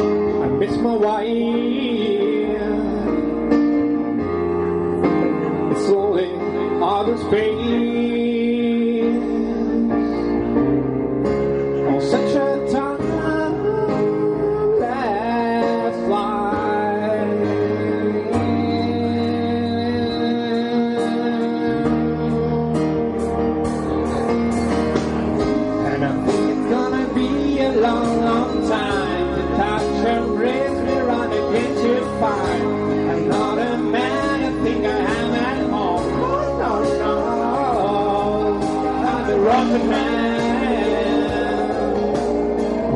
I miss my wife. It's only August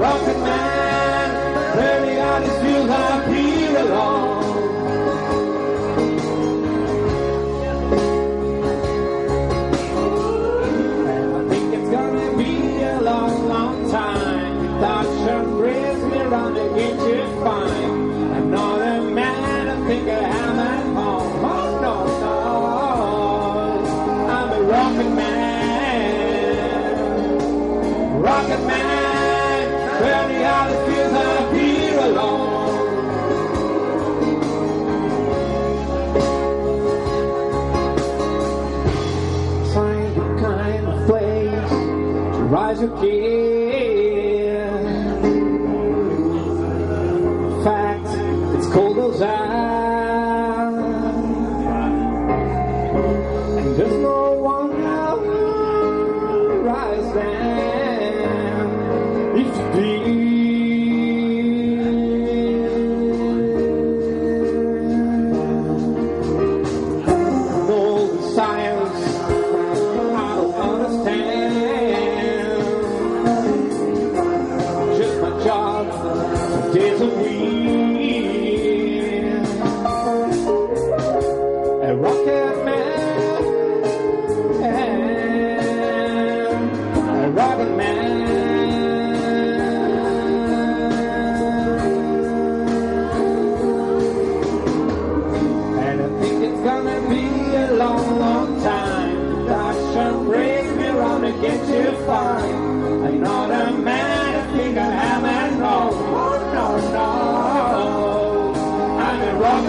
rocket man. His fuel, I feel I think it's gonna be a long, long time. Touch and raise me round again to to rise again. Fact, it's cold as ice, and there's no one else rise than if you days week. A rocket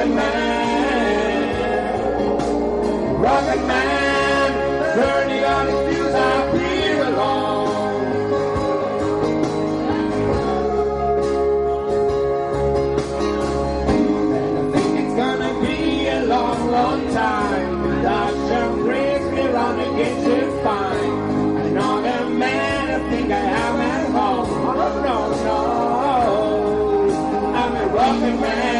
Rocket man, rocket man, burning on his fuse. I feel alone. And I think it's gonna be a long, long time. Doctor brings me round again to find another man. I think I am at home. Oh no, no, I'm a rocket man,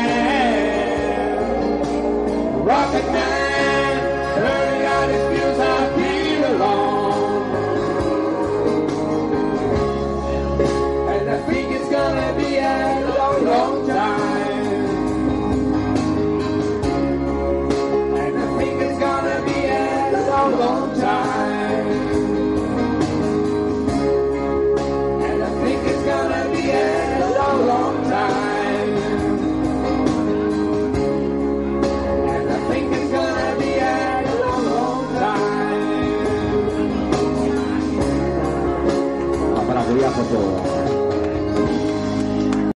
rocket man. 差不了。